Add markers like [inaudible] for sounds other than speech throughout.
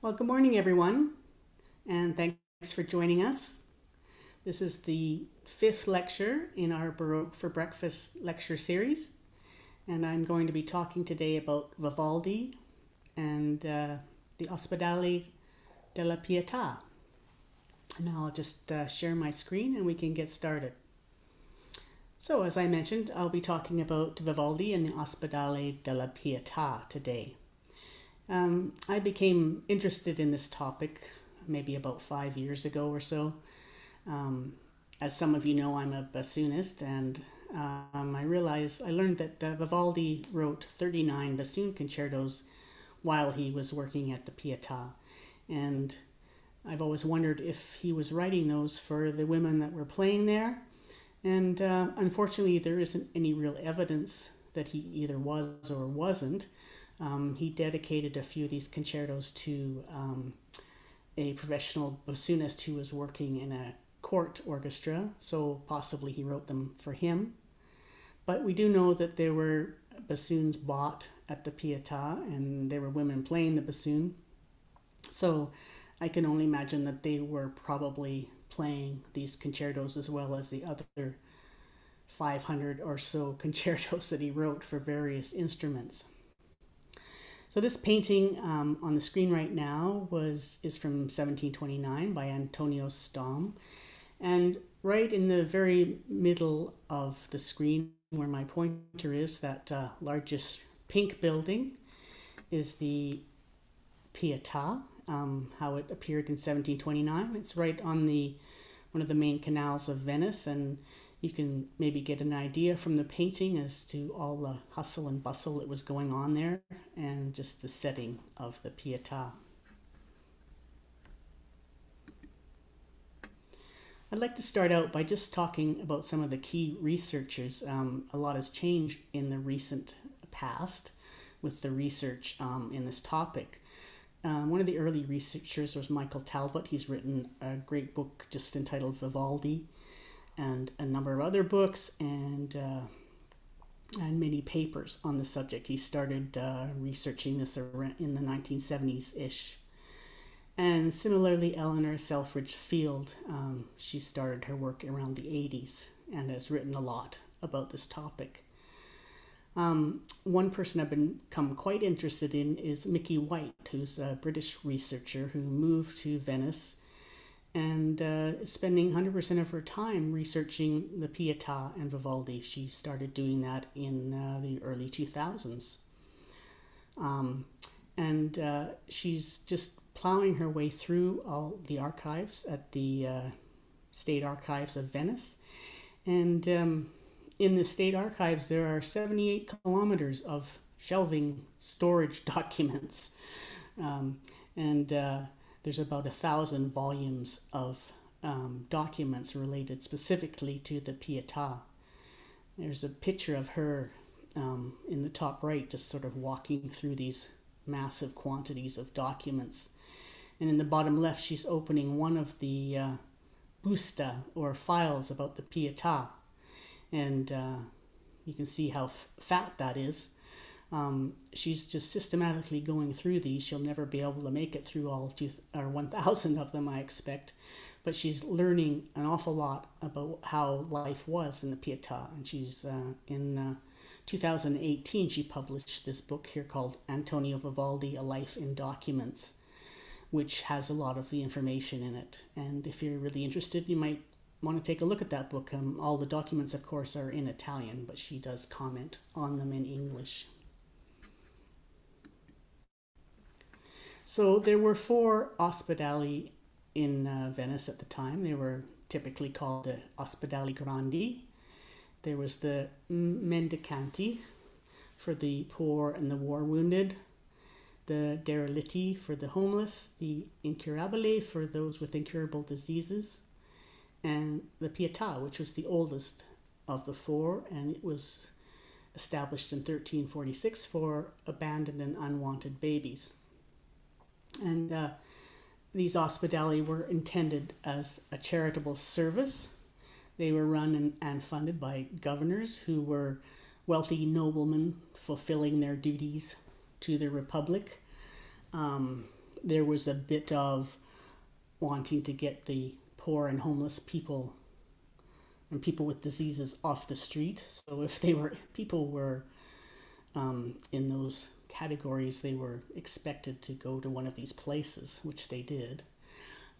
Well, good morning, everyone, and thanks for joining us. This is the fifth lecture in our Baroque for Breakfast lecture series, and I'm going to be talking today about Vivaldi and uh, the Ospedale della Pietà. Now I'll just uh, share my screen and we can get started. So, as I mentioned, I'll be talking about Vivaldi and the Ospedale della Pietà today. Um, I became interested in this topic maybe about five years ago or so. Um, as some of you know, I'm a bassoonist, and um, I realized I learned that uh, Vivaldi wrote 39 bassoon concertos while he was working at the Pietà. And I've always wondered if he was writing those for the women that were playing there. And uh, unfortunately, there isn't any real evidence that he either was or wasn't. Um, he dedicated a few of these concertos to um, a professional bassoonist who was working in a court orchestra, so possibly he wrote them for him. But we do know that there were bassoons bought at the Pietà and there were women playing the bassoon. So I can only imagine that they were probably playing these concertos as well as the other 500 or so [laughs] concertos that he wrote for various instruments. So this painting um, on the screen right now was is from 1729 by Antonio Stom. And right in the very middle of the screen where my pointer is, that uh, largest pink building is the Pietà, um, how it appeared in 1729. It's right on the one of the main canals of Venice and you can maybe get an idea from the painting as to all the hustle and bustle that was going on there and just the setting of the Pietà. I'd like to start out by just talking about some of the key researchers. Um, a lot has changed in the recent past with the research um, in this topic. Um, one of the early researchers was Michael Talbot. He's written a great book just entitled Vivaldi and a number of other books and uh, and many papers on the subject. He started uh, researching this in the 1970s ish. And similarly, Eleanor Selfridge Field, um, she started her work around the 80s and has written a lot about this topic. Um, one person I've become quite interested in is Micky White, who's a British researcher who moved to Venice and uh, spending 100% of her time researching the Pietà and Vivaldi. She started doing that in uh, the early 2000s. Um, and uh, she's just plowing her way through all the archives at the uh, State Archives of Venice. And um, in the State Archives, there are 78 kilometers of shelving storage [laughs] documents. Um, and uh, there's about a thousand volumes of um, documents related specifically to the Pietà. There's a picture of her um, in the top right, just sort of walking through these massive quantities of documents. And in the bottom left, she's opening one of the uh, busta or files about the Pietà. And uh, you can see how f- fat that is. Um, she's just systematically going through these. She'll never be able to make it through all two or 1,000 of them, I expect. But she's learning an awful lot about how life was in the Pietà. And she's uh, in uh, 2018, she published this book here called Antonio Vivaldi A Life in Documents, which has a lot of the information in it. And if you're really interested, you might want to take a look at that book. Um, all the documents, of course, are in Italian, but she does comment on them in English. So there were four ospedali in uh, Venice at the time. They were typically called the Ospedali Grandi. There was the Mendicanti for the poor and the war wounded, the Derelitti for the homeless, the Incurabili for those with incurable diseases, and the Pietà, which was the oldest of the four, and it was established in 1346 for abandoned and unwanted babies. And uh, these ospedali were intended as a charitable service. They were run and, and funded by governors who were wealthy noblemen fulfilling their duties to the republic. Um, there was a bit of wanting to get the poor and homeless people and people with diseases off the street. So if they were people were um, in those categories, they were expected to go to one of these places, which they did.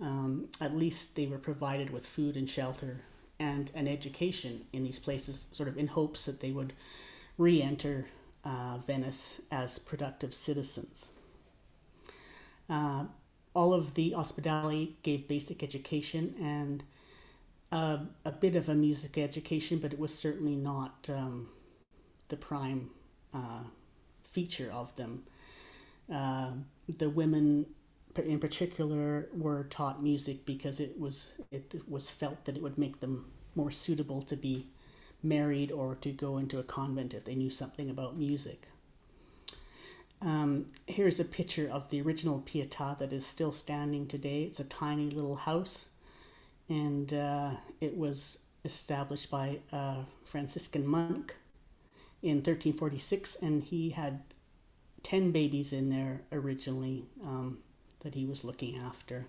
Um, at least they were provided with food and shelter and an education in these places, sort of in hopes that they would re enter uh, Venice as productive citizens. Uh, all of the ospedali gave basic education and uh, a bit of a music education, but it was certainly not um, the prime uh, feature of them. Uh, the women, in particular, were taught music because it was it was felt that it would make them more suitable to be married or to go into a convent if they knew something about music. Um, here's a picture of the original Pietà that is still standing today. It's a tiny little house, and uh, it was established by a Franciscan monk in 1346, and he had 10 babies in there originally um, that he was looking after.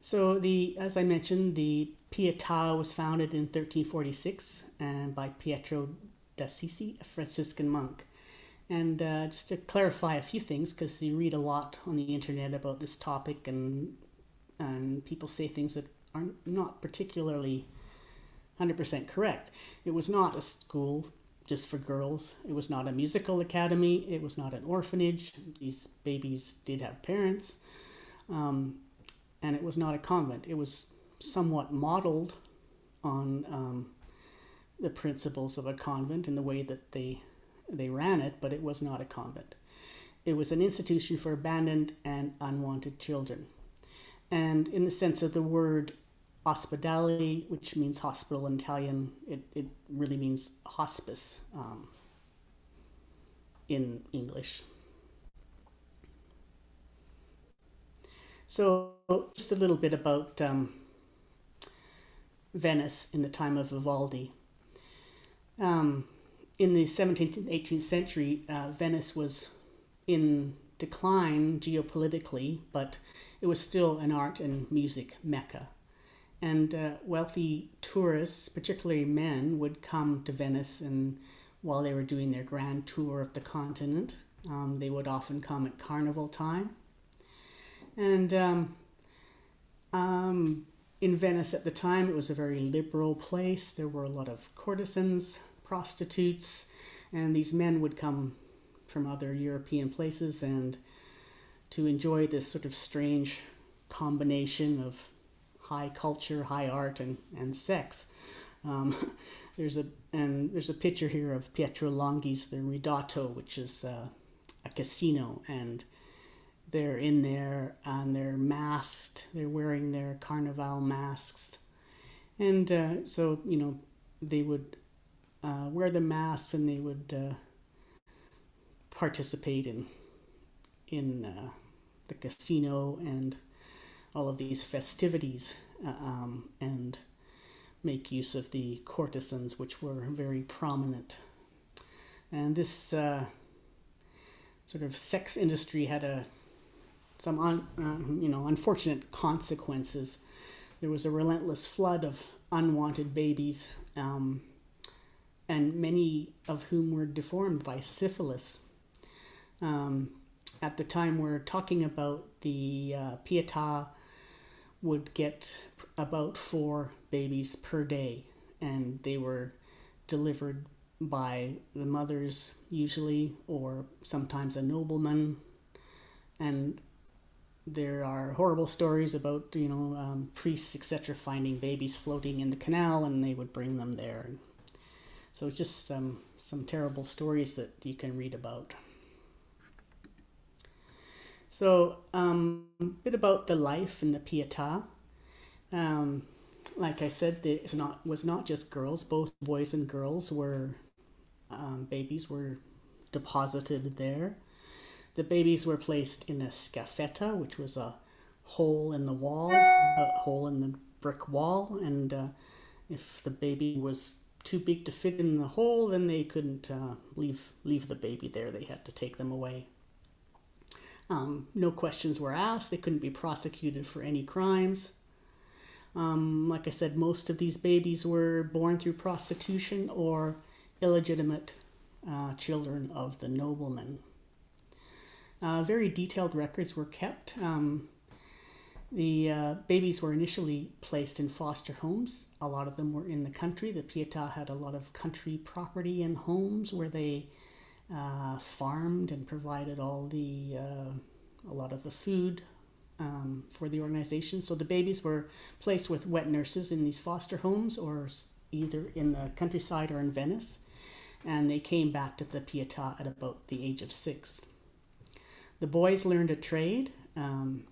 So the, as I mentioned, the Pietà was founded in 1346 and by Pietro d'Assisi, a Franciscan monk. And uh, just to clarify a few things, because you read a lot on the internet about this topic, and and people say things that are not particularly 100% correct. It was not a school just for girls. It was not a musical academy. It was not an orphanage. These babies did have parents. Um, and it was not a convent. It was somewhat modeled on um, the principles of a convent in the way that they they ran it, but it was not a convent. It was an institution for abandoned and unwanted children. And in the sense of the word ospedale, which means hospital in Italian, it, it really means hospice um, in English. So, just a little bit about um, Venice in the time of Vivaldi. Um, in the 17th and 18th century, uh, Venice was in decline geopolitically, but it was still an art and music mecca. And uh, wealthy tourists, particularly men, would come to Venice, and while they were doing their grand tour of the continent, um, they would often come at carnival time. And um, um, in Venice at the time, it was a very liberal place. There were a lot of courtesans, prostitutes, and these men would come from other European places and to enjoy this sort of strange combination of high culture, high art, and, and sex. Um, [laughs] there's a and there's a picture here of Pietro Longhi's the Ridotto, which is uh, a casino, and they're in there and they're masked. They're wearing their carnival masks, and uh, so you know they would uh, wear the masks and they would uh, participate in in uh, the casino and all of these festivities uh, um, and make use of the courtesans, which were very prominent. And this uh, sort of sex industry had a some un, uh, you know unfortunate consequences. There was a relentless flood of unwanted babies, um, and many of whom were deformed by syphilis. Um, at the time we're talking about, the uh, Pietà would get about four babies per day, and they were delivered by the mothers usually, or sometimes a nobleman. And there are horrible stories about you know um, priests etc. finding babies floating in the canal, and they would bring them there. So just some some terrible stories that you can read about. So, um, a bit about the life in the Pietà. Um, like I said, it not was not just girls. Both boys and girls were um, babies were deposited there. The babies were placed in a scaffetta, which was a hole in the wall, a hole in the brick wall, and uh, if the baby was too big to fit in the hole, then they couldn't uh, leave leave the baby there. They had to take them away. Um, no questions were asked. They couldn't be prosecuted for any crimes. Um, like I said, most of these babies were born through prostitution or illegitimate uh, children of the noblemen. Uh, very detailed records were kept. Um, the uh, babies were initially placed in foster homes. A lot of them were in the country. The Pietà had a lot of country property and homes where they uh, farmed and provided all the uh, a lot of the food um, for the organization. So the babies were placed with wet nurses in these foster homes, or either in the countryside or in Venice, and they came back to the Pietà at about the age of six. The boys learned a trade. Um,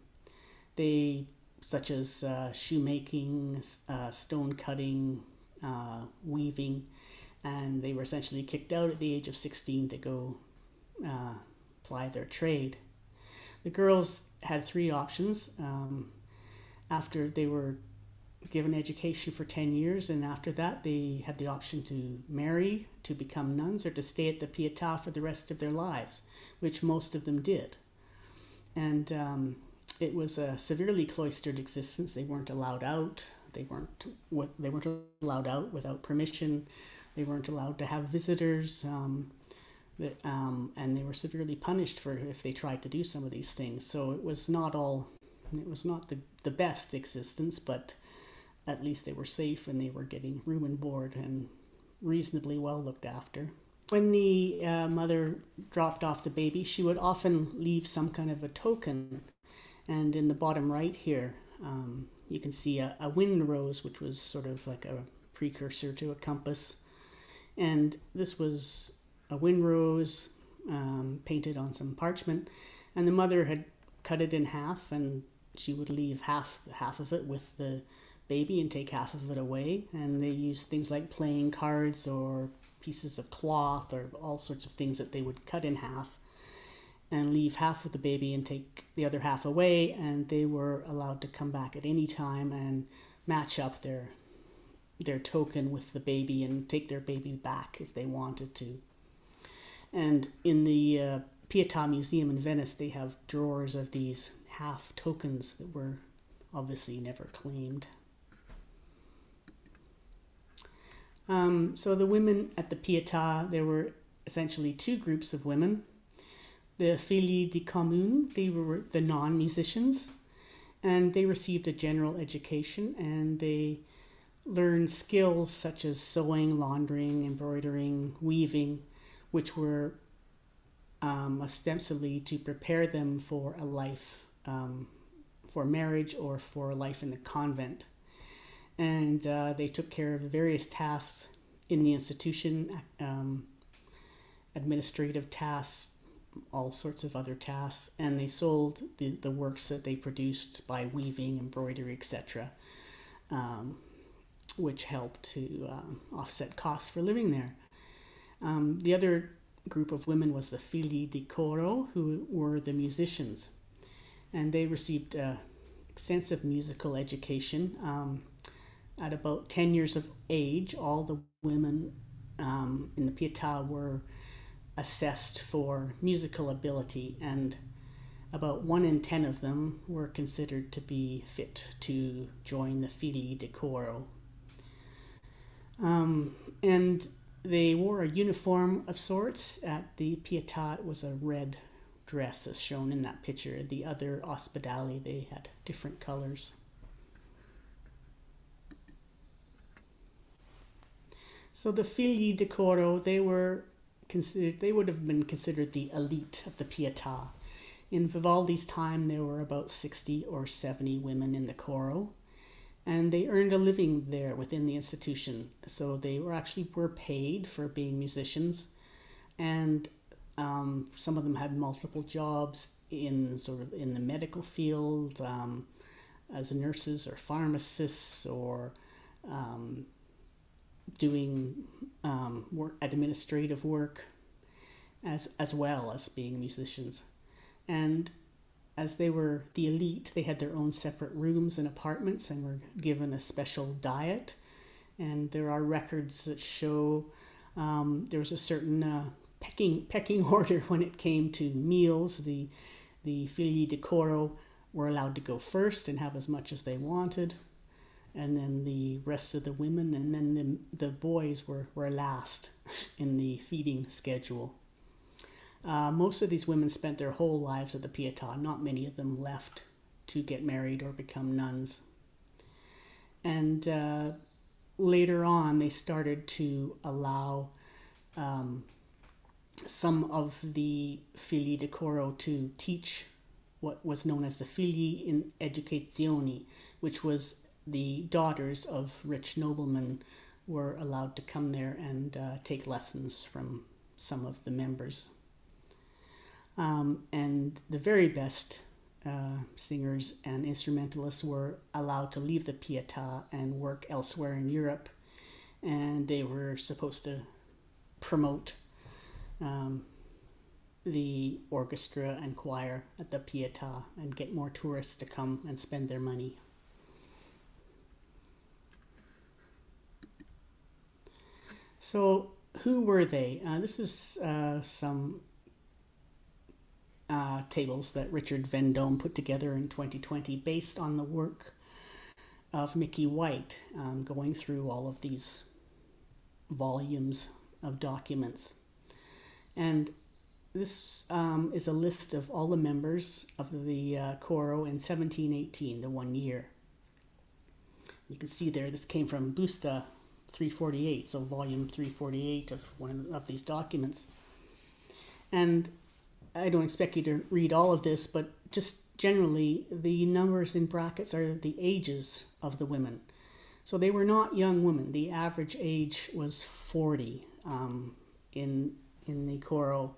they such as uh, shoemaking, uh, stone cutting, uh, weaving, and they were essentially kicked out at the age of 16 to go uh, ply their trade. The girls had three options um, after they were given education for 10 years, and after that, they had the option to marry, to become nuns, or to stay at the Pietà for the rest of their lives, which most of them did. And um, it was a severely cloistered existence. They weren't allowed out. They weren't they weren't allowed out without permission. They weren't allowed to have visitors. Um, um, and they were severely punished for if they tried to do some of these things. So it was not all, it was not the, the best existence, but at least they were safe and they were getting room and board and reasonably well looked after. When the uh, mother dropped off the baby, she would often leave some kind of a token and in the bottom right here, um, you can see a, a wind rose, which was sort of like a precursor to a compass. And this was a wind rose um, painted on some parchment. And the mother had cut it in half, and she would leave half half of it with the baby and take half of it away. And they used things like playing cards or pieces of cloth or all sorts of things that they would cut in half and leave half with the baby and take the other half away and they were allowed to come back at any time and match up their their token with the baby and take their baby back if they wanted to. And in the uh, Pietà Museum in Venice they have drawers of these half tokens that were obviously never claimed. Um, so the women at the Pietà there were essentially two groups of women. The Figli di Commune, they were the non musicians, and they received a general education and they learned skills such as sewing, laundering, embroidering, weaving, which were um, ostensibly to prepare them for a life, um, for marriage or for a life in the convent. And uh, they took care of various tasks in the institution, um, administrative tasks, all sorts of other tasks, and they sold the, the works that they produced by weaving, embroidery, etc., um, which helped to um, offset costs for living there. Um, the other group of women was the Figli di Coro, who were the musicians, and they received uh, extensive musical education. Um, at about 10 years of age, all the women um, in the Pietà were assessed for musical ability, and about one in ten of them were considered to be fit to join the Figli di Coro. Um, and they wore a uniform of sorts. At the Pietà, it was a red dress, as shown in that picture. The other ospedali, they had different colors. So the Figli di Coro, they were considered they would have been considered the elite of the Pietà. In Vivaldi's time, there were about 60 or 70 women in the coro, and they earned a living there within the institution. So they were actually were paid for being musicians, and um, some of them had multiple jobs in sort of in the medical field um, as nurses or pharmacists or um, doing um, work, administrative work, as as well as being musicians, and as they were the elite, they had their own separate rooms and apartments and were given a special diet, and there are records that show um, there was a certain uh, pecking pecking [laughs] order when it came to meals. The the figli di coro were allowed to go first and have as much as they wanted, and then the rest of the women and then the, the boys were, were last [laughs] in the feeding schedule. Uh, most of these women spent their whole lives at the Pietà. Not many of them left to get married or become nuns. And uh, later on, they started to allow um, some of the figli di coro to teach what was known as the figli in educazione, which was the daughters of rich noblemen were allowed to come there and uh, take lessons from some of the members. Um, and the very best uh, singers and instrumentalists were allowed to leave the Pietà and work elsewhere in Europe, and they were supposed to promote um, the orchestra and choir at the Pietà and get more tourists to come and spend their money. So, who were they? Uh, this is uh, some uh, tables that Richard Vendome put together in 2020 based on the work of Micky White, um, going through all of these volumes of documents. And this um, is a list of all the members of the uh, Coro in 1718, the one year. You can see there, this came from Busta 348, so volume 348 of one of these documents. And I don't expect you to read all of this, but just generally, the numbers in brackets are the ages of the women. So they were not young women. The average age was 40 um, in in the Coro.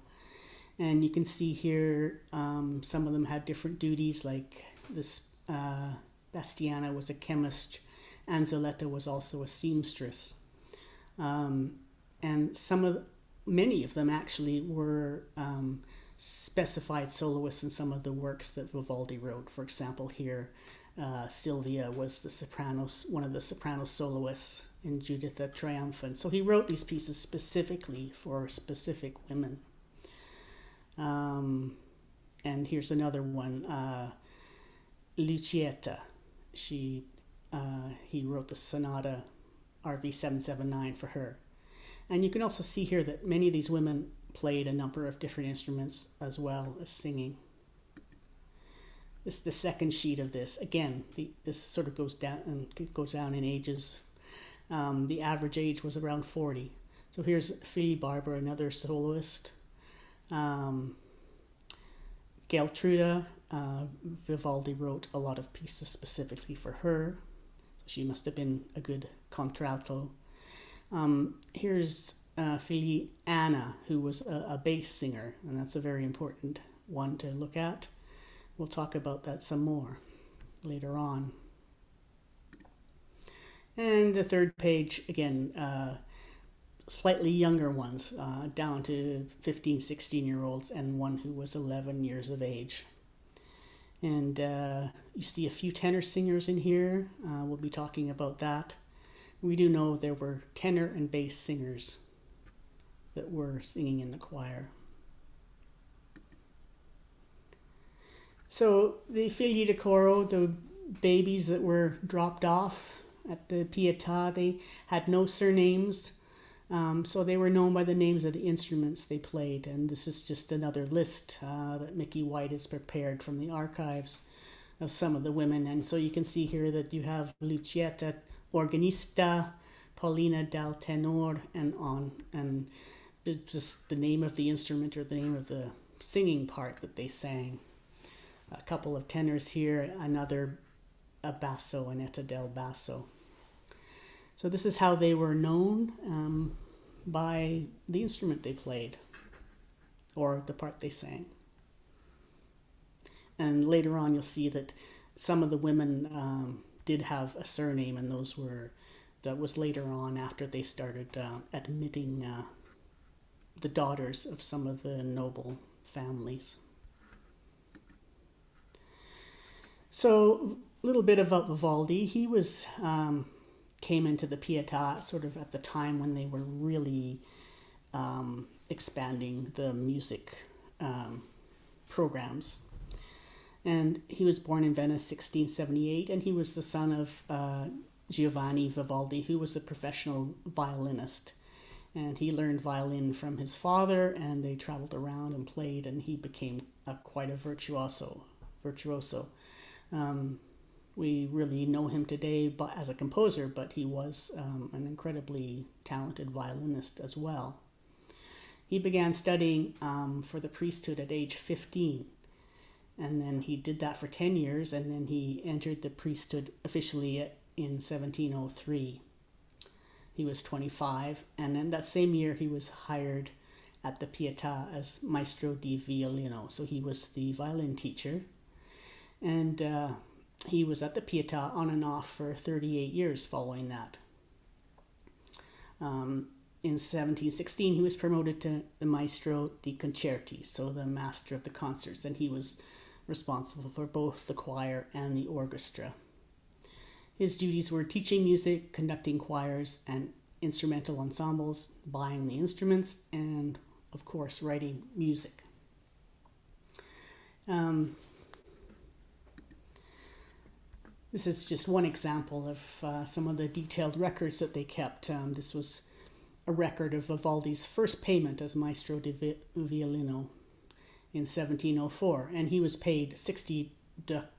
And you can see here um, some of them had different duties, like this uh, Bastiana was a chemist, Anzoletta was also a seamstress. Um, and some of many of them actually were um, specified soloists in some of the works that Vivaldi wrote. For example, here uh, Silvia was the sopranos, one of the soprano soloists in Juditha Triumphans. So he wrote these pieces specifically for specific women. Um, and here's another one, uh, Lucietta. She, uh, he wrote the sonata RV 779 for her. And you can also see here that many of these women played a number of different instruments as well as singing. This is the second sheet of this. Again, the, this sort of goes down and goes down in ages. Um, the average age was around 40. So here's Fili Barber, another soloist. Um, Geltruda, uh, Vivaldi wrote a lot of pieces specifically for her. She must have been a good contralto. Um, here's uh, Fili Anna, who was a, a bass singer, and that's a very important one to look at. We'll talk about that some more later on. And the third page, again, uh, slightly younger ones, uh, down to 15, 16 year olds, and one who was 11 years of age. And uh, you see a few tenor singers in here. Uh, we'll be talking about that. We do know there were tenor and bass singers that were singing in the choir. So the figli di coro, the babies that were dropped off at the Pietà, they had no surnames. Um, so they were known by the names of the instruments they played. And this is just another list uh, that Micky White has prepared from the archives of some of the women. And so you can see here that you have Lucietta Organista, Paulina dal Tenor, and on. And it's just the name of the instrument or the name of the singing part that they sang a couple of tenors here, another a basso, Annetta del Basso. So this is how they were known um, by the instrument they played or the part they sang. And later on, you'll see that some of the women um, did have a surname, and those were that was later on after they started uh, admitting uh, the daughters of some of the noble families. So, a little bit about Vivaldi. He was um, came into the Pietà sort of at the time when they were really um, expanding the music um, programs. And he was born in Venice 1678, and he was the son of uh, Giovanni Vivaldi, who was a professional violinist. And he learned violin from his father, and they traveled around and played, and he became a, quite a virtuoso. Virtuoso. Um, we really know him today but as a composer, but he was um, an incredibly talented violinist as well. He began studying um, for the priesthood at age 15, and then he did that for 10 years, and then he entered the priesthood officially in 1703. He was 25, and then that same year he was hired at the Pietà as maestro di violino, so he was the violin teacher. And uh, he was at the Pietà on and off for 38 years following that. Um, in 1716, he was promoted to the Maestro di Concerti, so the master of the concerts, and he was responsible for both the choir and the orchestra. His duties were teaching music, conducting choirs and instrumental ensembles, buying the instruments, and of course, writing music. Um, this is just one example of uh, some of the detailed records that they kept. Um, this was a record of Vivaldi's first payment as Maestro di Violino in 1704, and he was paid 60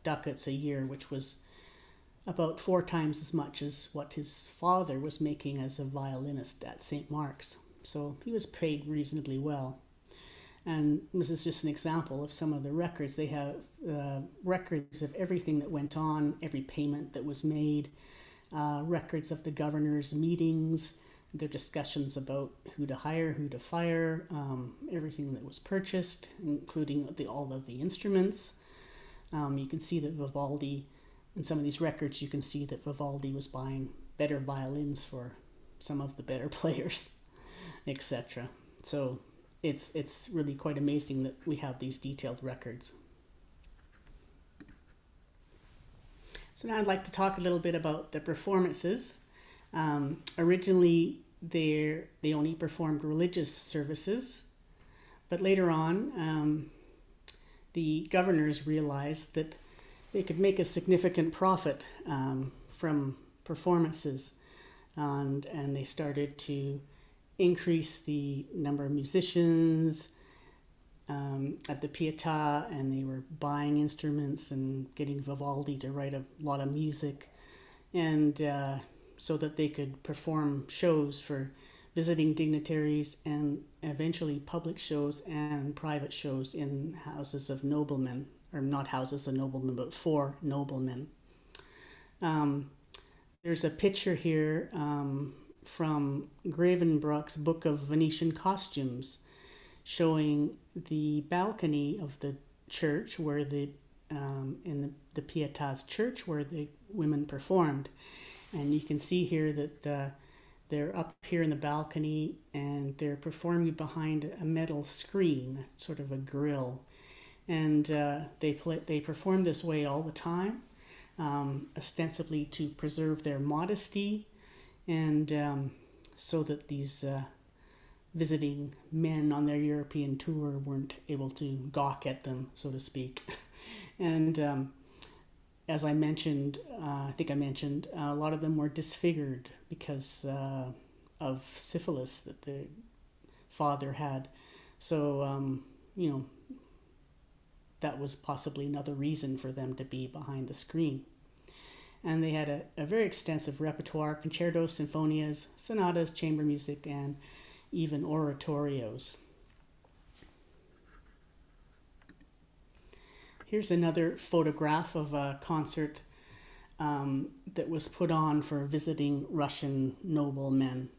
ducats a year, which was about four times as much as what his father was making as a violinist at St. Mark's. So he was paid reasonably well. And this is just an example of some of the records. They have uh, records of everything that went on, every payment that was made, uh, records of the governor's meetings, their discussions about who to hire, who to fire, um, everything that was purchased, including the, all of the instruments. Um, you can see that Vivaldi, in some of these records, you can see that Vivaldi was buying better violins for some of the better [laughs] players, etc. So it's it's really quite amazing that we have these detailed records. So now I'd like to talk a little bit about the performances. Um, originally, they they only performed religious services, but later on, um, the governors realized that they could make a significant profit um, from performances, and and they started to increase the number of musicians um, at the Pietà, and they were buying instruments and getting Vivaldi to write a lot of music, and uh, so that they could perform shows for visiting dignitaries and eventually public shows and private shows in houses of noblemen, or not houses of noblemen, but four noblemen. Um, there's a picture here um, from Grevembroch's Book of Venetian Costumes, showing the balcony of the church where the um, in the, the Pietà's church where the women performed. And you can see here that uh, they're up here in the balcony and they're performing behind a metal screen, sort of a grill. And uh, they, play, they perform this way all the time, um, ostensibly to preserve their modesty and um, so that these uh, visiting men on their European tour weren't able to gawk at them, so to speak. [laughs] and um, as I mentioned, uh, I think I mentioned, a lot of them were disfigured because uh, of syphilis that the father had. So, um, you know, that was possibly another reason for them to be behind the screen and they had a, a very extensive repertoire concertos, sinfonias, sonatas, chamber music, and even oratorios. Here's another photograph of a concert um, that was put on for visiting Russian noblemen.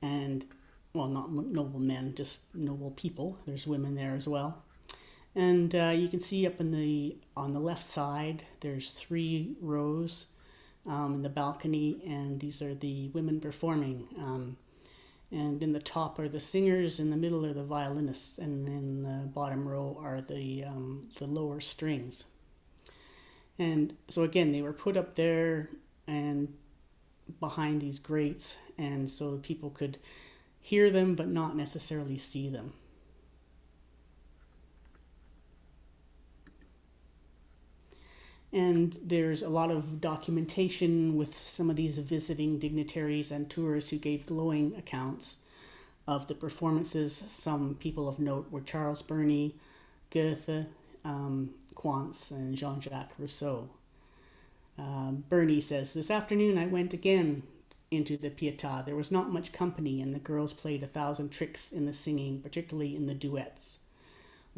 And, well, not noblemen, just noble people. There's women there as well. And uh, you can see up in the on the left side, there's three rows um, in the balcony, and these are the women performing. Um, and in the top are the singers, in the middle are the violinists, and in the bottom row are the um, the lower strings. And so again, they were put up there and behind these grates, and so people could hear them but not necessarily see them. And there's a lot of documentation with some of these visiting dignitaries and tourists who gave glowing accounts of the performances. Some people of note were Charles Burney, Goethe, um, Quantz, and Jean Jacques Rousseau. Uh, Burney says, This afternoon I went again into the Pietà. There was not much company, and the girls played a thousand tricks in the singing, particularly in the duets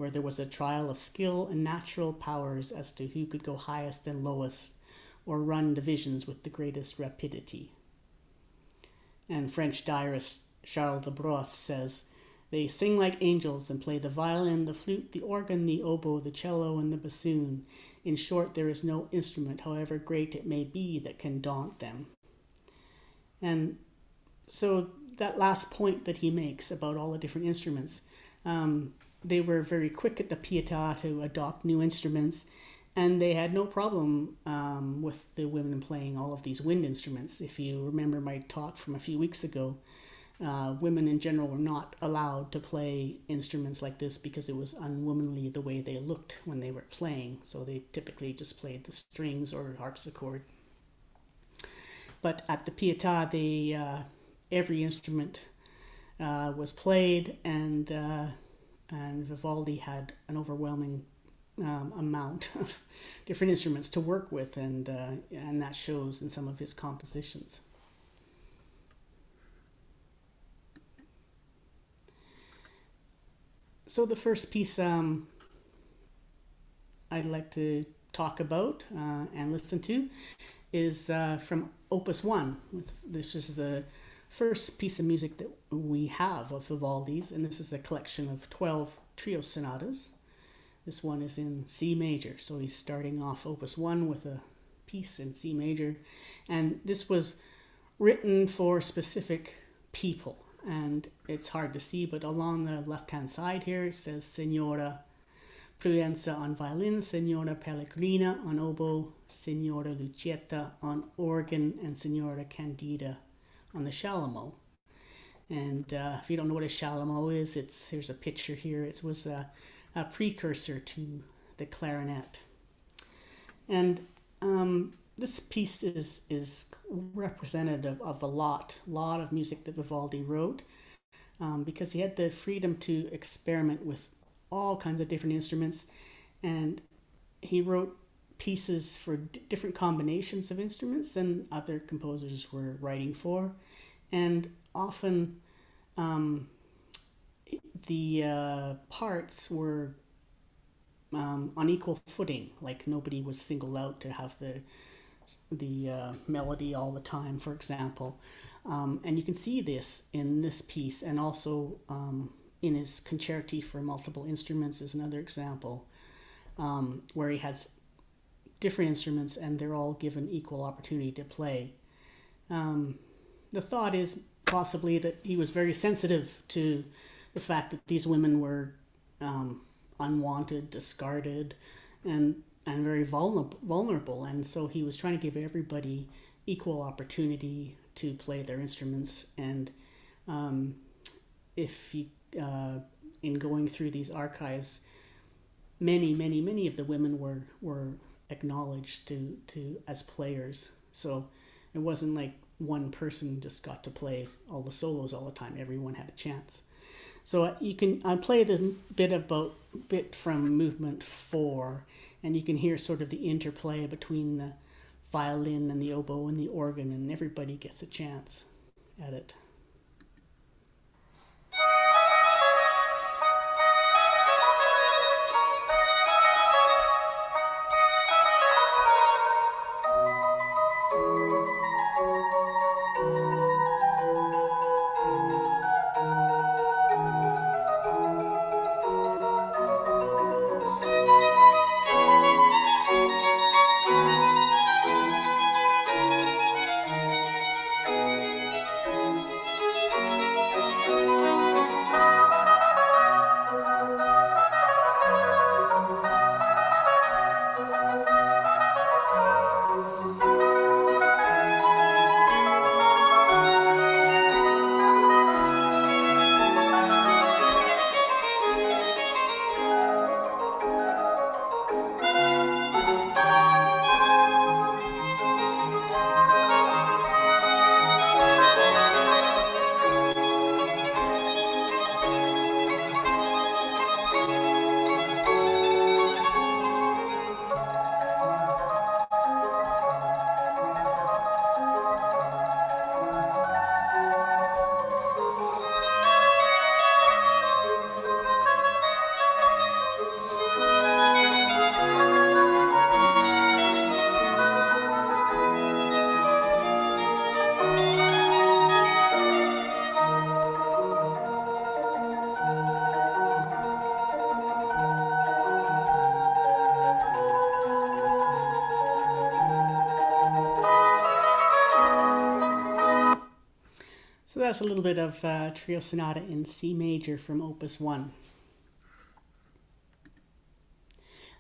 where there was a trial of skill and natural powers as to who could go highest and lowest or run divisions with the greatest rapidity. And French diarist Charles de Brosses says, They sing like angels and play the violin, the flute, the organ, the oboe, the cello, and the bassoon. In short, there is no instrument, however great it may be, that can daunt them. And so that last point that he makes about all the different instruments, um, they were very quick at the Pietà to adopt new instruments, and they had no problem um, with the women playing all of these wind instruments. If you remember my talk from a few weeks ago, uh, women in general were not allowed to play instruments like this because it was unwomanly the way they looked when they were playing. So they typically just played the strings or harpsichord. But at the Pietà, they uh, every instrument uh, was played, and uh, and Vivaldi had an overwhelming um, amount of different instruments to work with, and uh, and that shows in some of his compositions. So the first piece um, I'd like to talk about uh, and listen to is uh, from Opus One. This is the first piece of music that we have of Vivaldi's, and this is a collection of 12 trio sonatas. This one is in C major, so he's starting off Opus 1 with a piece in C major, and this was written for specific people, and it's hard to see, but along the left hand side here it says Signora Prudenza on violin, Signora Pellegrina on oboe, Signora Lucietta on organ, and Signora Candida on the Chalumeau. And uh, if you don't know what a Chalumeau is, it's here's a picture here. It was a, a precursor to the clarinet. And um, this piece is is representative of a lot, lot of music that Vivaldi wrote, um, because he had the freedom to experiment with all kinds of different instruments, and he wrote pieces for d- different combinations of instruments than other composers were writing for. And often um, the uh, parts were um, on equal footing, like nobody was singled out to have the the uh, melody all the time, for example. Um, and you can see this in this piece, and also um, in his concerti for multiple instruments is another example, um, where he has different instruments and they're all given equal opportunity to play. Um, the thought is possibly that he was very sensitive to the fact that these women were um, unwanted, discarded, and and very vulnerable, vulnerable, and so he was trying to give everybody equal opportunity to play their instruments. And um, if you, uh, in going through these archives, many, many, many of the women were were acknowledged to to as players. So it wasn't like one person just got to play all the solos all the time. Everyone had a chance. So you can I play the bit about bit from movement four, and you can hear sort of the interplay between the violin and the oboe and the organ, and everybody gets a chance at it. A little bit of uh, Trio Sonata in C major from Opus 1.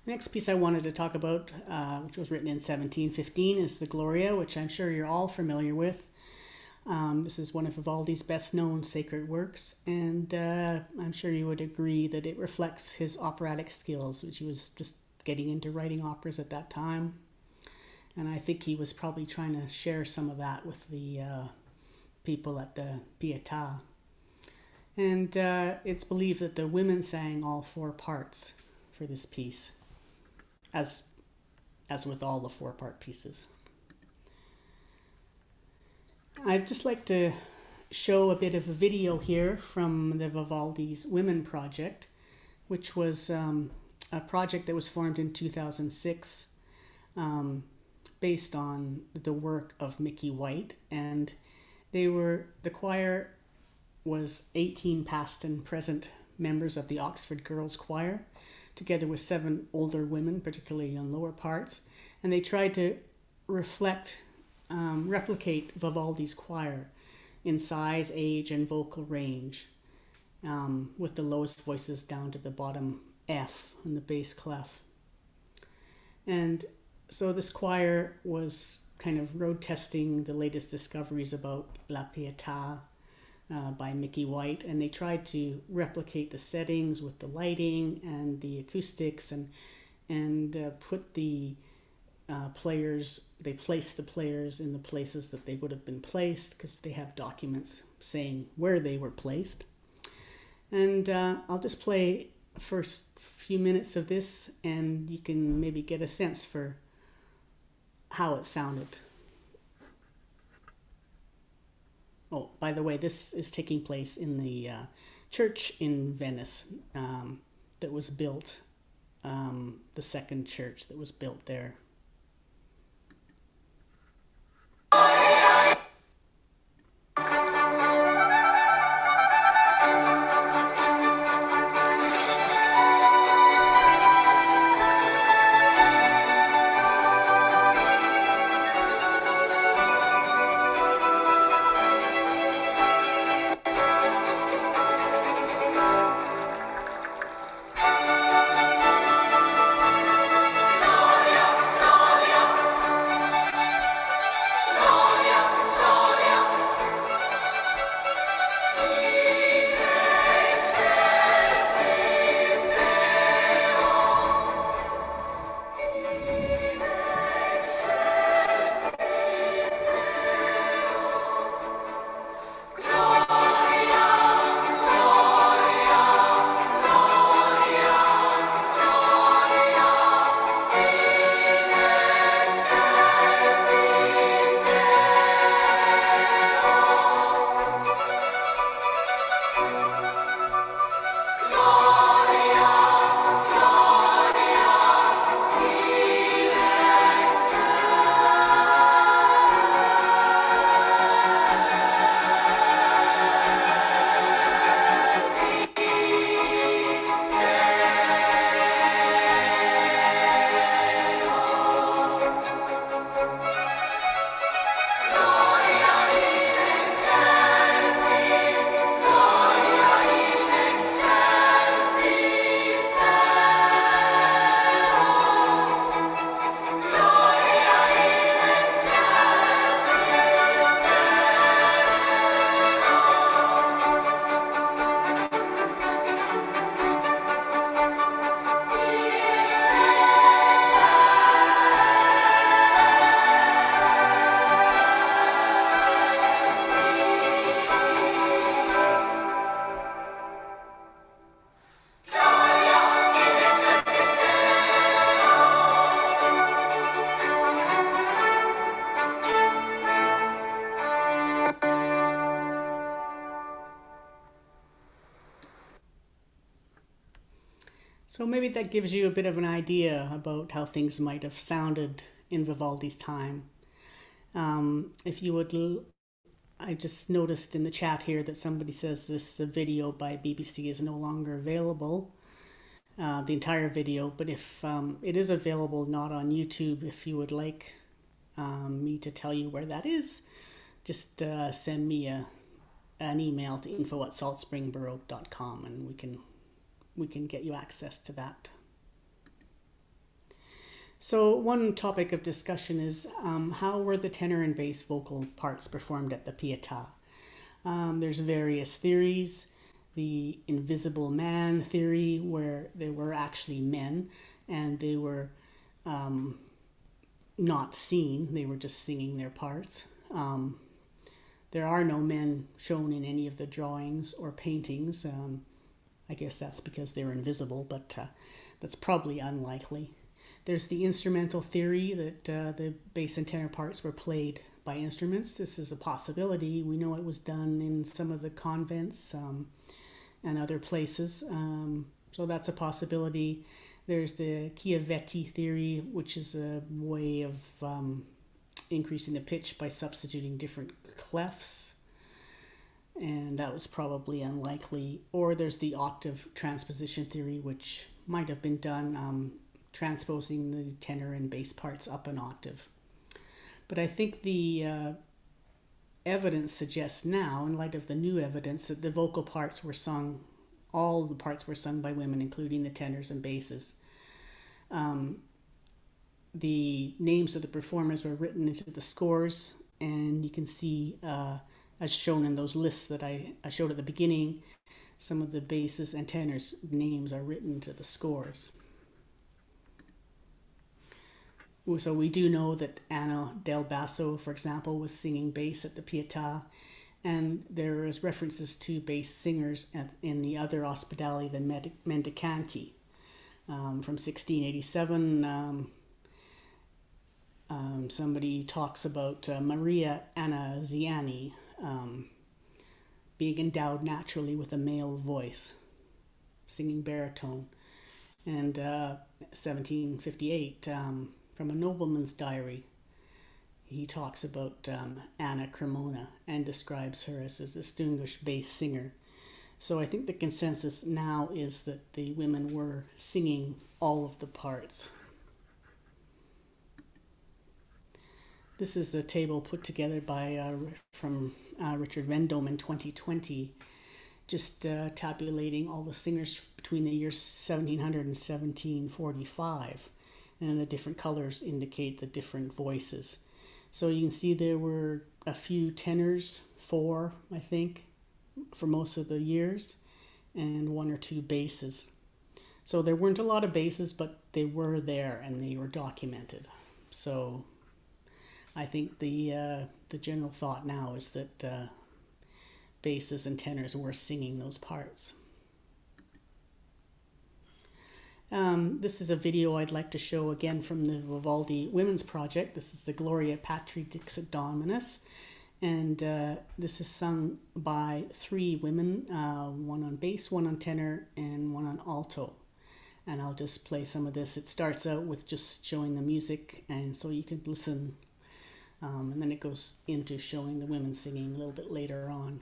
The next piece I wanted to talk about, uh, which was written in 1715, is the Gloria, which I'm sure you're all familiar with. Um, this is one of Vivaldi's best known sacred works, and uh, I'm sure you would agree that it reflects his operatic skills, which he was just getting into writing operas at that time. And I think he was probably trying to share some of that with the uh, people at the Pietà. And uh, it's believed that the women sang all four parts for this piece, as, as with all the four part pieces. I'd just like to show a bit of a video here from the Vivaldi's Women Project, which was um, a project that was formed in 2006 um, based on the work of Micky White and they were the choir was 18 past and present members of the Oxford Girls Choir, together with seven older women, particularly on lower parts, and they tried to reflect, um, replicate Vivaldi's choir in size, age, and vocal range, um, with the lowest voices down to the bottom F in the bass clef. And so this choir was kind of road testing the latest discoveries about La Pietà uh, by Micky White, and they tried to replicate the settings with the lighting and the acoustics, and and uh, put the uh, players. They placed the players in the places that they would have been placed because they have documents saying where they were placed. And uh, I'll just play first few minutes of this, and you can maybe get a sense for how it sounded. Oh, by the way, this is taking place in the uh, church in Venice um, that was built, um, the second church that was built there. So maybe that gives you a bit of an idea about how things might have sounded in Vivaldi's time. Um, if you would, l- I just noticed in the chat here that somebody says this video by BBC is no longer available, uh, the entire video. But if um, it is available, not on YouTube, if you would like um, me to tell you where that is, just uh, send me a an email to info at saltspringbaroque.com and we can we can get you access to that. So one topic of discussion is um, how were the tenor and bass vocal parts performed at the Pietà? Um, there's various theories. The invisible man theory, where there were actually men and they were um, not seen, they were just singing their parts. Um, there are no men shown in any of the drawings or paintings. I guess that's because they're invisible, but uh, that's probably unlikely. There's the instrumental theory that uh, the bass and tenor parts were played by instruments. This is a possibility. We know it was done in some of the convents um, and other places. Um, so that's a possibility. There's the Chiavette theory, which is a way of um, increasing the pitch by substituting different clefs. And that was probably unlikely. Or there's the octave transposition theory, which might have been done um, transposing the tenor and bass parts up an octave. But I think the uh, evidence suggests now, in light of the new evidence, that the vocal parts were sung, all the parts were sung by women, including the tenors and basses. Um, the names of the performers were written into the scores, and you can see, uh, as shown in those lists that I, I showed at the beginning, some of the basses and tenors' names are written to the scores. So we do know that Anna Del Basso, for example, was singing bass at the Pietà, and there is references to bass singers at, in the other ospedali, the Mendicanti, um, from 1687. Um, um, somebody talks about uh, Maria Anna Ziani um, being endowed naturally with a male voice, singing baritone. And uh, 1758, um, from a nobleman's diary, he talks about um, Anna Cremona and describes her as a distinguished bass singer. So I think the consensus now is that the women were singing all of the parts. This is a table put together by uh, from uh, Richard Vendome in 2020, just uh, tabulating all the singers between the years 1700 and 1745, and the different colors indicate the different voices. So you can see there were a few tenors, four I think, for most of the years, and one or two basses. So there weren't a lot of basses, but they were there and they were documented. So I think the uh, the general thought now is that uh, basses and tenors were singing those parts. Um, this is a video I'd like to show again from the Vivaldi Women's Project. This is the Gloria Patri Dixit Dominus. And uh, this is sung by three women, uh, one on bass, one on tenor, and one on alto. And I'll just play some of this. It starts out with just showing the music, and so you can listen um, and then it goes into showing the women singing a little bit later on.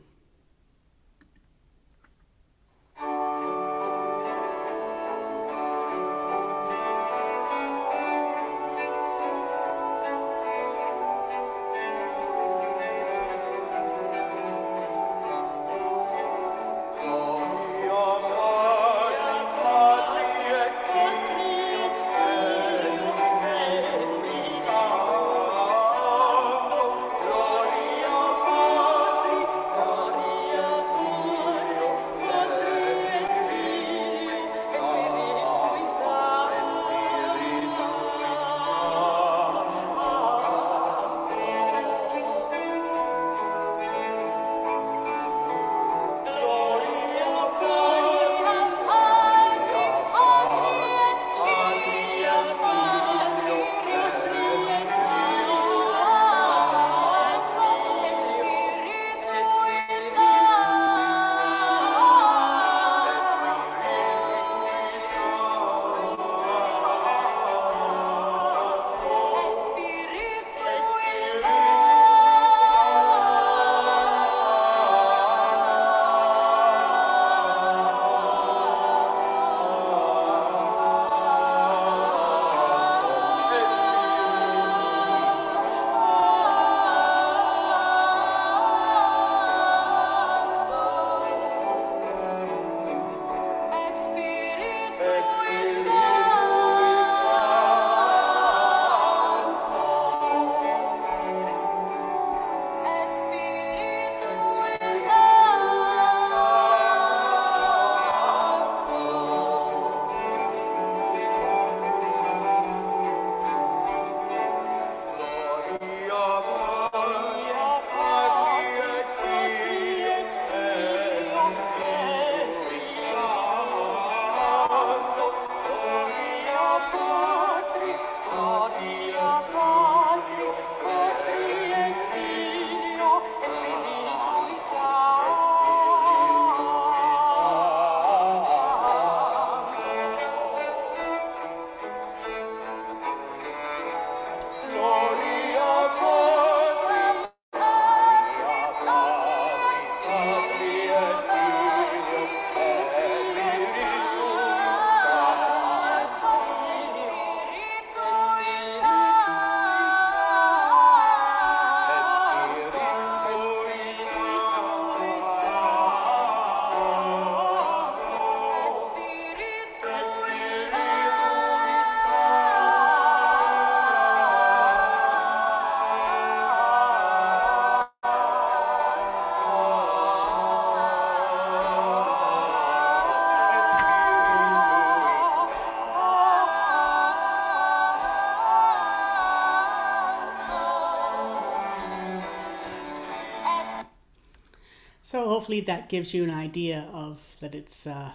Hopefully that gives you an idea of that it's uh,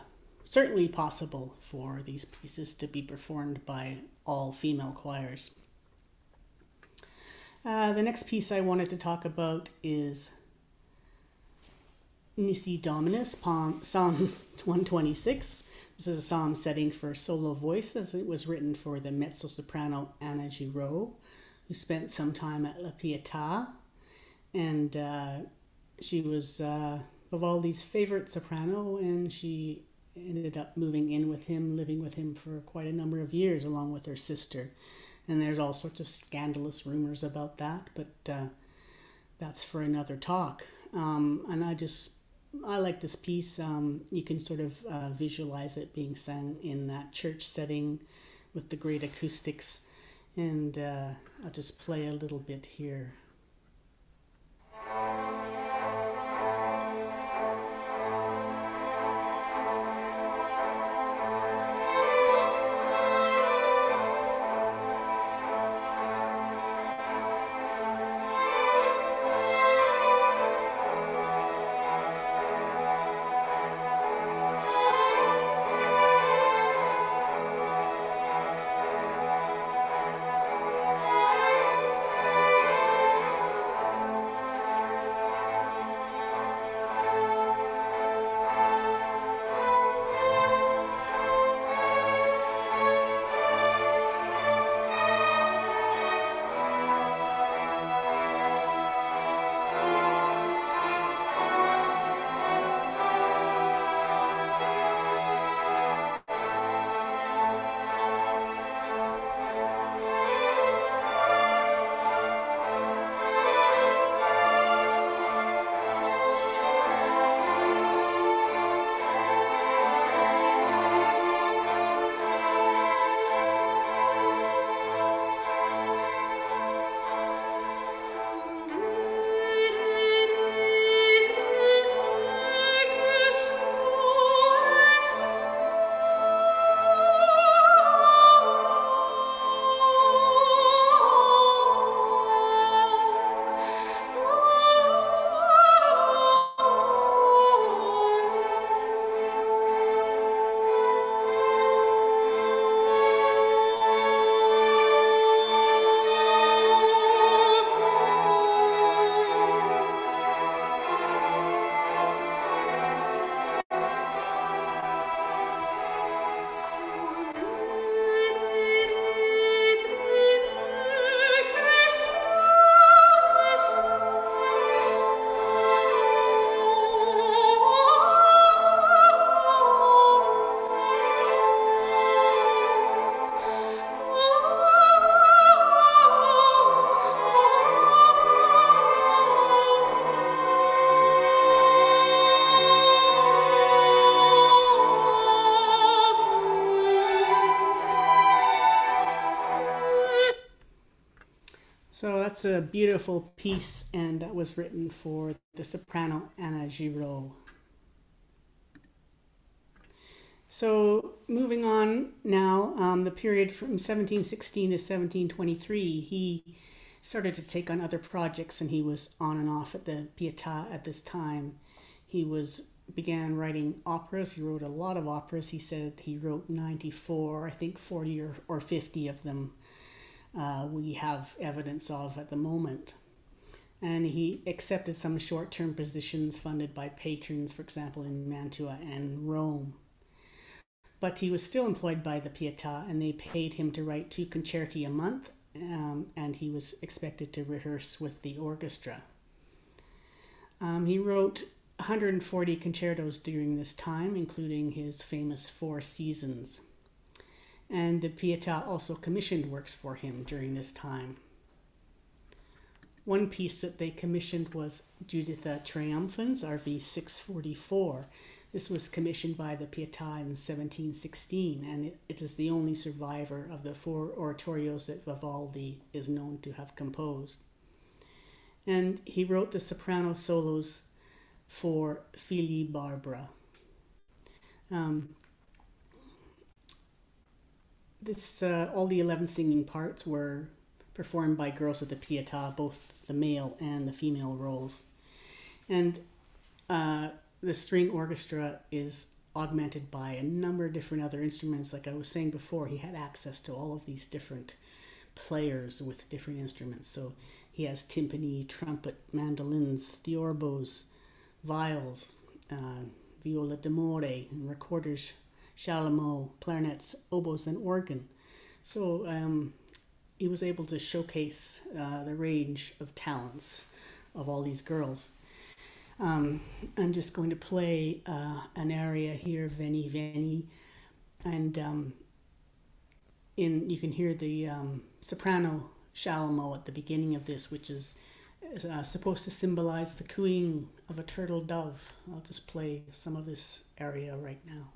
certainly possible for these pieces to be performed by all female choirs. Uh, the next piece I wanted to talk about is Nisi Dominus, Psalm [laughs] 126. This is a psalm setting for solo voices. It was written for the mezzo soprano Anna Giraud, who spent some time at La Pietà. And uh, she was uh, Vivaldi's favorite soprano, and she ended up moving in with him, living with him for quite a number of years, along with her sister. And there's all sorts of scandalous rumors about that, but uh, that's for another talk. Um, and I just I like this piece. Um, you can sort of uh, visualize it being sung in that church setting with the great acoustics. And uh, I'll just play a little bit here. That's a beautiful piece, and that was written for the soprano Anna Giraud. So, moving on now, um, the period from 1716 to 1723, he started to take on other projects and he was on and off at the Pietà at this time. He was began writing operas. He wrote a lot of operas. He said he wrote 94, I think 40 or, or 50 of them uh, we have evidence of at the moment. And he accepted some short term positions funded by patrons, for example, in Mantua and Rome. But he was still employed by the Pietà, and they paid him to write two concerti a month, um, and he was expected to rehearse with the orchestra. Um, he wrote 140 concertos during this time, including his famous Four Seasons and the Pietà also commissioned works for him during this time. One piece that they commissioned was Juditha Triumphans, RV 644. This was commissioned by the Pietà in 1716, and it, it is the only survivor of the four oratorios that Vivaldi is known to have composed. And he wrote the soprano solos for Figli Barbara. Um, this uh, all the 11 singing parts were performed by girls at the Pietà, both the male and the female roles. And uh, the string orchestra is augmented by a number of different other instruments. Like I was saying before, he had access to all of these different players with different instruments. So he has timpani, trumpet, mandolins, theorbos, viols, uh, viola d'amore, and recorders, chalumeau, clarinets, oboes, and organ. So um, he was able to showcase uh, the range of talents of all these girls. Um, I'm just going to play uh, an aria here, Veni Veni, and um, in you can hear the um, soprano chalumeau at the beginning of this, which is uh, supposed to symbolize the cooing of a turtle dove. I'll just play some of this area right now.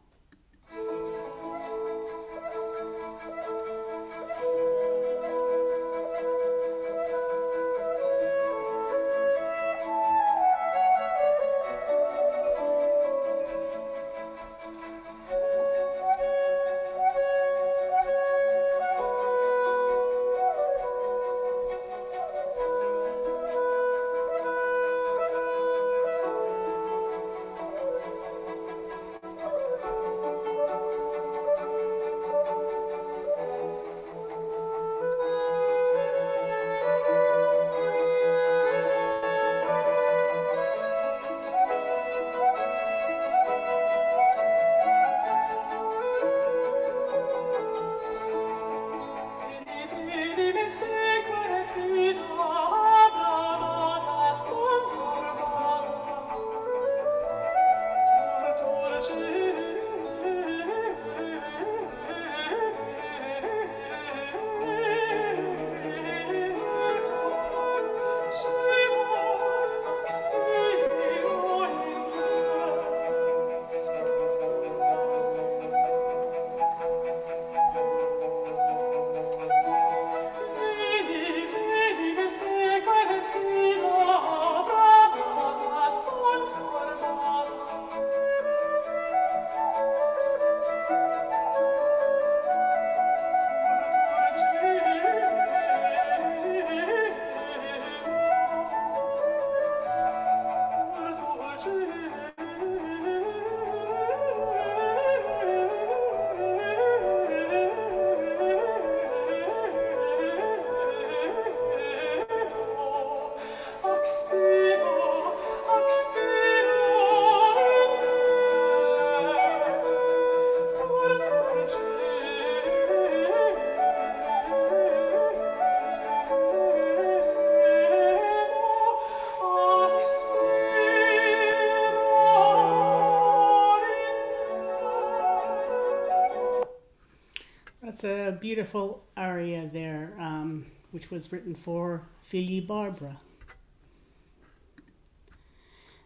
Beautiful aria there, um, which was written for Fili Barbara.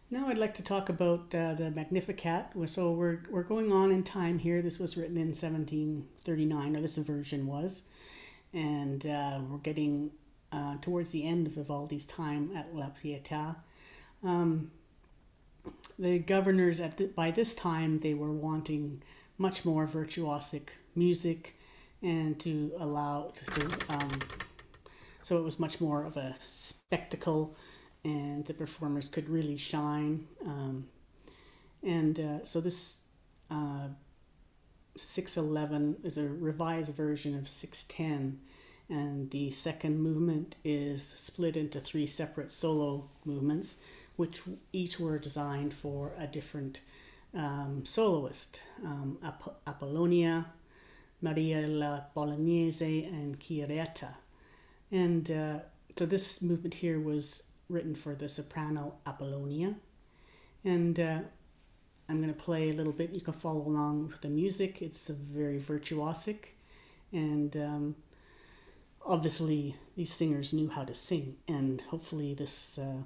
Now I'd like to talk about uh, the Magnificat. So we're, we're going on in time here. This was written in 1739, or this version was. And uh, we're getting uh, towards the end of Vivaldi's time at La Pietà. Um, the governors at the, by this time they were wanting much more virtuosic music and to allow to um, so it was much more of a spectacle and the performers could really shine. Um, and uh, so this uh, 611 is a revised version of 610, and the second movement is split into three separate solo movements, which each were designed for a different um, soloist um, App- Apollonia, Maria la Bolognese, and Chiaretta. And uh, so this movement here was written for the soprano Apollonia. And uh, I'm going to play a little bit. You can follow along with the music. It's very virtuosic. And um, obviously, these singers knew how to sing. And hopefully, this uh,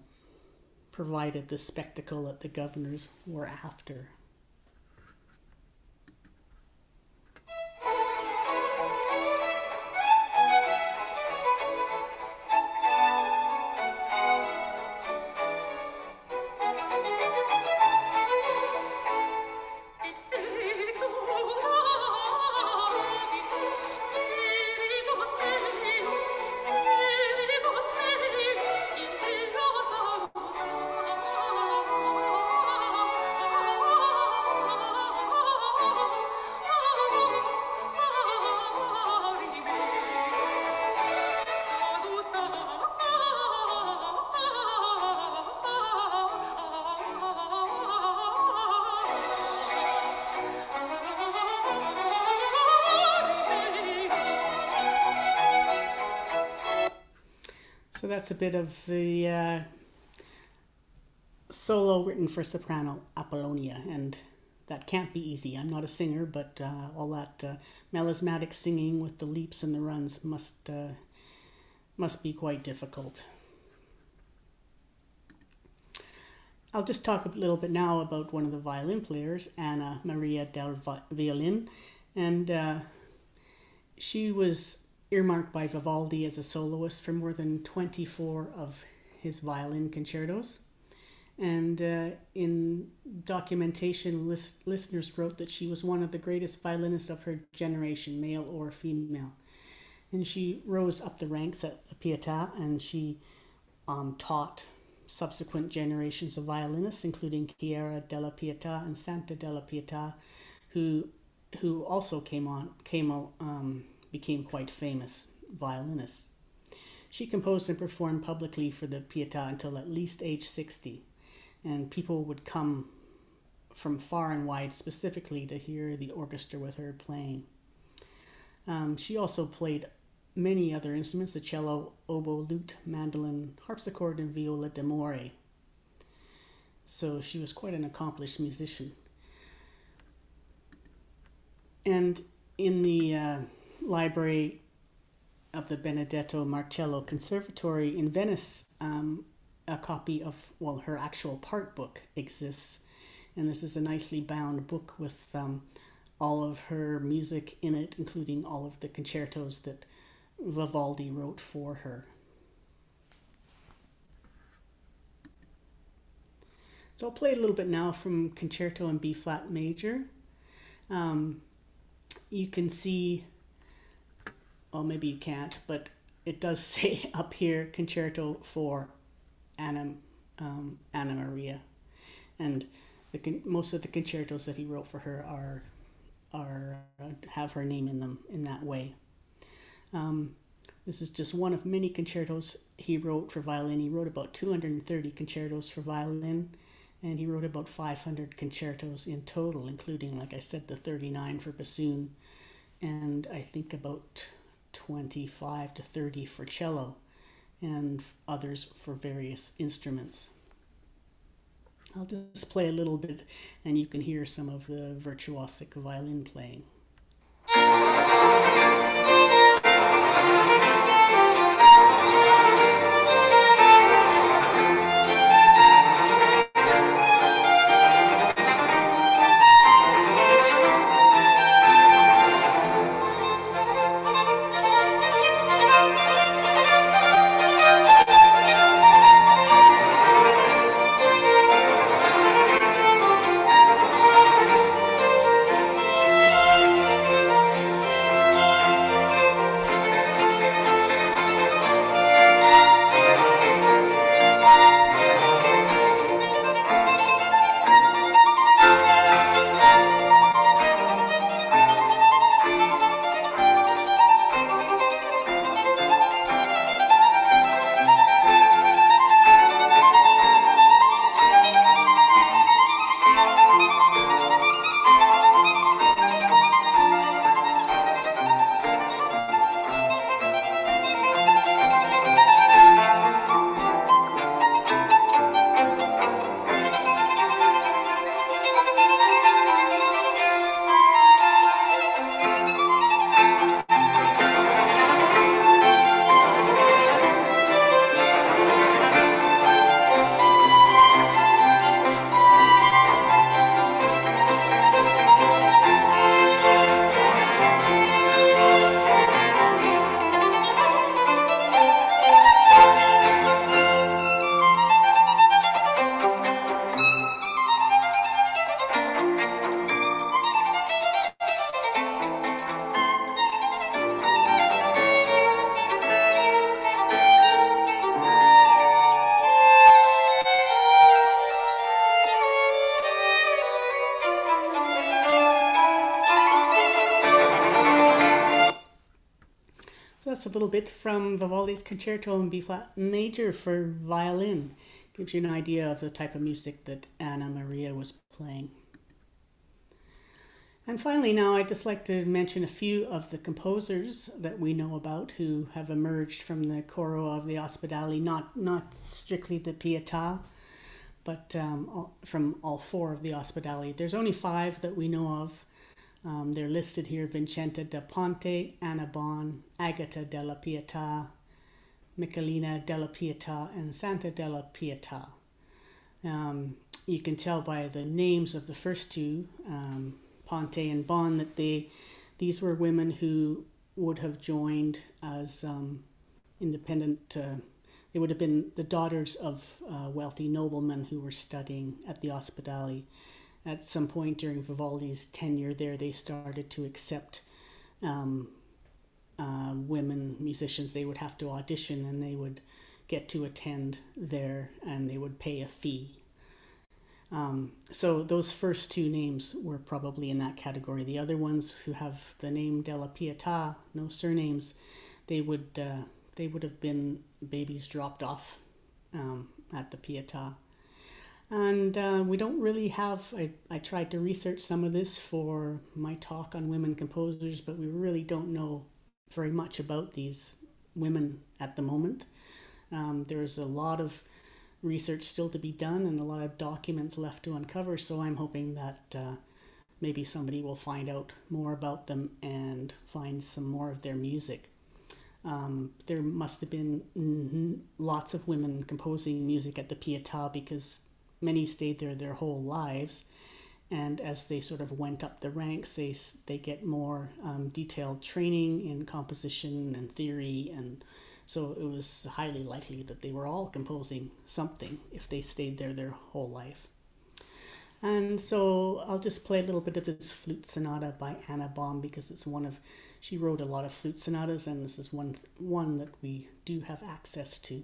provided the spectacle that the governors were after. That's a bit of the uh, solo written for soprano Apollonia, and that can't be easy. I'm not a singer, but uh, all that uh, melismatic singing with the leaps and the runs must uh, must be quite difficult. I'll just talk a little bit now about one of the violin players, Anna Maria del Violin, and uh, she was earmarked by Vivaldi as a soloist for more than 24 of his violin concertos. And uh, in documentation, list, listeners wrote that she was one of the greatest violinists of her generation, male or female. And she rose up the ranks at La Pietà and she um, taught subsequent generations of violinists, including Chiara della Pietà and Santa della Pietà, who who also came on came um, became quite famous violinists. She composed and performed publicly for the Pietà until at least age 60 and people would come from far and wide specifically to hear the orchestra with her playing. Um, she also played many other instruments the cello, oboe, lute, mandolin, harpsichord, and viola d'amore. So she was quite an accomplished musician. And in the uh, library of the Benedetto Marcello Conservatory in Venice, um, a copy of, well, her actual part book exists. And this is a nicely bound book with um, all of her music in it, including all of the concertos that Vivaldi wrote for her. So I'll play a little bit now from Concerto in B flat major. Um, you can see, well, maybe you can't, but it does [laughs] say up here Concerto for Anna, um, Anna Maria, and the, most of the concertos that he wrote for her are are uh, have her name in them in that way. Um, this is just one of many concertos he wrote for violin. He wrote about 230 concertos for violin, and he wrote about 500 concertos in total, including, like I said, the 39 for bassoon, and I think about 25 to 30 for cello and others for various instruments. I'll just play a little bit and you can hear some of the virtuosic violin playing. From Vivaldi's Concerto in B flat major for violin. Gives you an idea of the type of music that Anna Maria was playing. And finally, now I'd just like to mention a few of the composers that we know about who have emerged from the coro of the Ospedali, not, not strictly the Pietà, but um, from all four of the Ospedali. There's only five that we know of. Um, they're listed here Vincenta da Ponte, Anna Bon, Agata della Pietà, Michelina della Pietà, and Santa della Pietà. Um, you can tell by the names of the first two, um, Ponte and Bon that they these were women who would have joined as um, independent. Uh, they would have been the daughters of uh, wealthy noblemen who were studying at the Ospedali. At some point during Vivaldi's tenure there, they started to accept um, uh, women musicians. They would have to audition and they would get to attend there and they would pay a fee um, so those first two names were probably in that category. The other ones who have the name Della Pietà, no surnames, they would uh, they would have been babies dropped off um, at the Pietà. And uh, we don't really have, I, I tried to research some of this for my talk on women composers, but we really don't know very much about these women at the moment. Um, there's a lot of research still to be done and a lot of documents left to uncover. So I'm hoping that uh, maybe somebody will find out more about them and find some more of their music. Um, there must have been lots of women composing music at the Pietà because many stayed there their whole lives. And as they sort of went up the ranks, they, they get more um, detailed training in composition and theory and so it was highly likely that they were all composing something if they stayed there their whole life. And so I'll just play a little bit of this flute sonata by Anna Bon because it's one of she wrote a lot of flute sonatas and this is one one that we do have access to.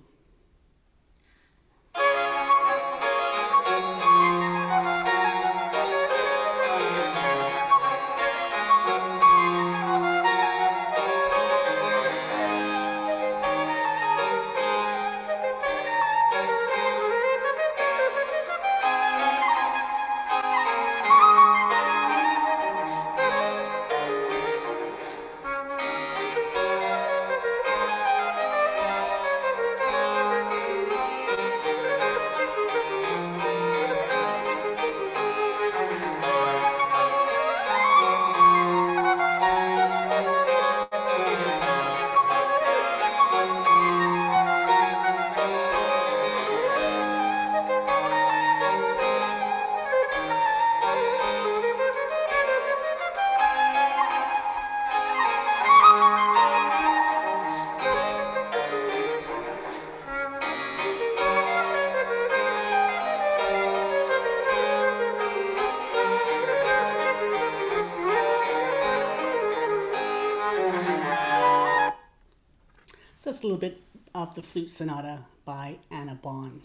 A little bit of the Flute Sonata by Anna Bon.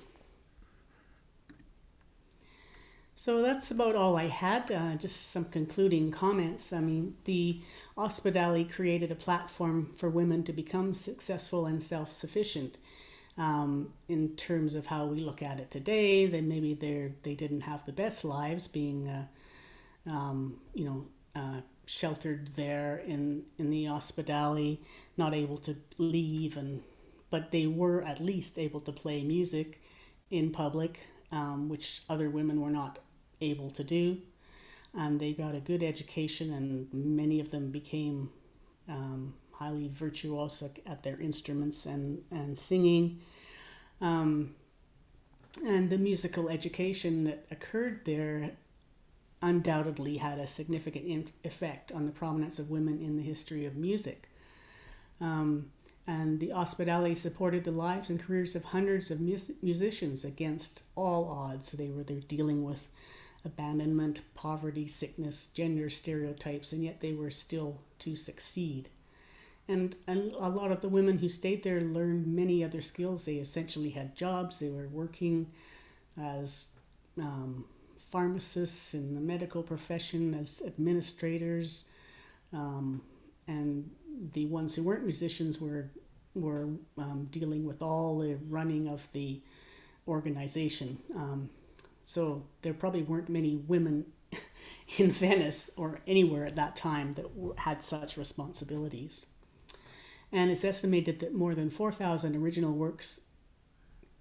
So that's about all I had. Uh, just some concluding comments. I mean, the Ospedali created a platform for women to become successful and self sufficient. Um, in terms of how we look at it today, then maybe they they didn't have the best lives, being, uh, um, you know, uh, sheltered there in in the Ospedali not able to leave and but they were at least able to play music in public um, which other women were not able to do. And they got a good education and many of them became um, highly virtuoso at their instruments and, and singing. Um, and the musical education that occurred there undoubtedly had a significant effect on the prominence of women in the history of music um, and the Ospedali supported the lives and careers of hundreds of mus- musicians against all odds. They were there dealing with abandonment, poverty, sickness, gender stereotypes, and yet they were still to succeed. And, and a lot of the women who stayed there learned many other skills. They essentially had jobs, they were working as um, pharmacists in the medical profession, as administrators, um, and the ones who weren't musicians were were um, dealing with all the running of the organization. Um, so there probably weren't many women [laughs] in Venice or anywhere at that time that had such responsibilities. And it's estimated that more than 4,000 original works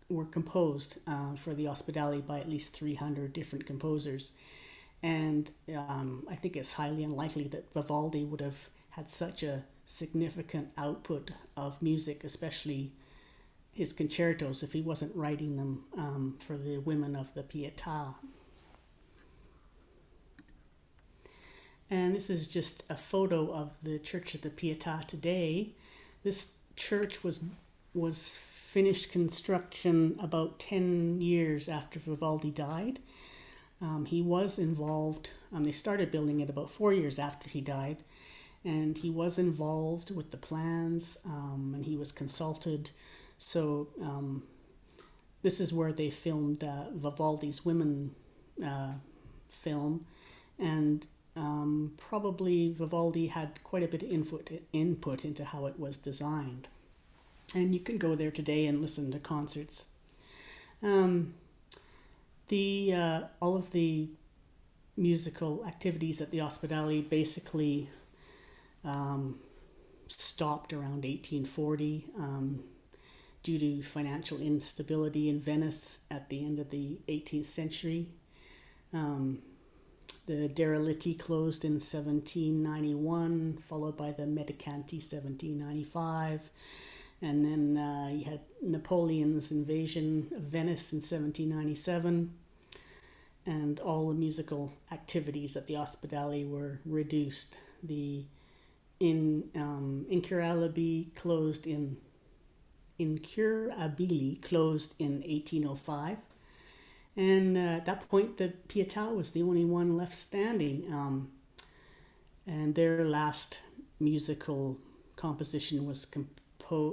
were composed uh, for the Ospedali by at least 300 different composers. And um, I think it's highly unlikely that Vivaldi would have had such a significant output of music, especially his concertos, if he wasn't writing them um, for the women of the Pietà. And this is just a photo of the Church of the Pietà today. This church was was finished construction about 10 years after Vivaldi died. Um, he was involved, um, they started building it about four years after he died, and he was involved with the plans um, and he was consulted. So, um, this is where they filmed uh, Vivaldi's Women uh, film, and um, probably Vivaldi had quite a bit of input, input into how it was designed and you can go there today and listen to concerts. Um, the uh, all of the musical activities at the Ospedali basically um, stopped around 1840 um, due to financial instability in Venice at the end of the 18th century. Um, the Derelitti closed in 1791, followed by the Mendicanti 1795 and then uh, you had Napoleon's invasion of Venice in 1797, and all the musical activities at the Ospedali were reduced. The in um, Incurabili closed in Incurabili closed in 1805, and uh, at that point the Pietà was the only one left standing, um, and their last musical composition was. Po-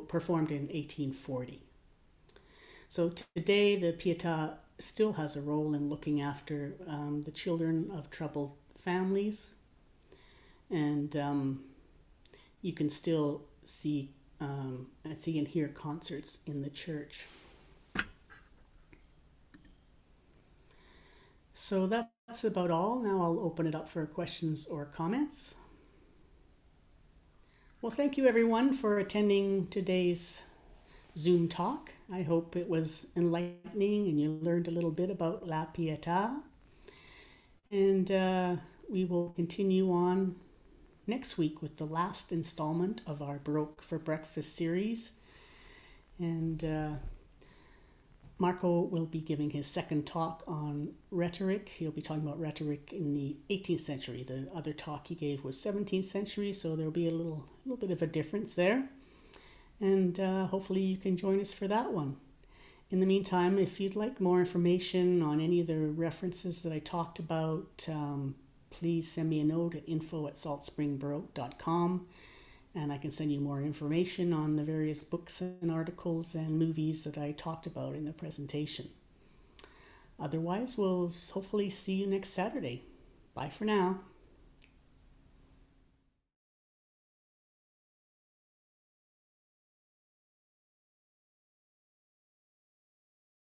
performed in 1840. So today, the Pietà still has a role in looking after um, the children of troubled families, and um, you can still see um, see and hear concerts in the church. So that's about all. Now I'll open it up for questions or comments. Well, thank you everyone for attending today's Zoom talk. I hope it was enlightening and you learned a little bit about La Pietà. And uh, we will continue on next week with the last installment of our Baroque for Breakfast series. And uh, Marco will be giving his second talk on rhetoric. He'll be talking about rhetoric in the 18th century. The other talk he gave was 17th century, so there'll be a little, little bit of a difference there. And uh, hopefully you can join us for that one. In the meantime, if you'd like more information on any of the references that I talked about, um, please send me a note at info at saltspringbaroque.com and I can send you more information on the various books and articles and movies that I talked about in the presentation. Otherwise, we'll hopefully see you next Saturday. Bye for now.